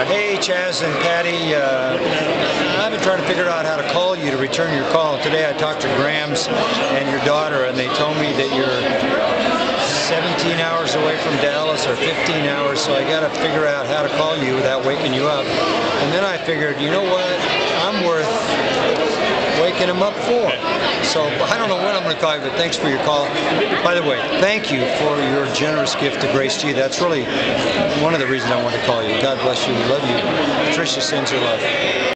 Okay. Hey, Chaz and Patti. Uh, I've been trying to figure out how to call you to return your call. Today I talked to Grams and your daughter, and they told me that you're 17 hours away from Dallas or 15 hours, so I got to figure out how to call you without waking you up. And then I figured, you know what? I'm him up for. So I don't know when I'm going to call you, but thanks for your call. By the way, thank you for your generous gift to Grace G. That's really one of the reasons I wanted to call you. God bless you. We love you. Tricia sends her love.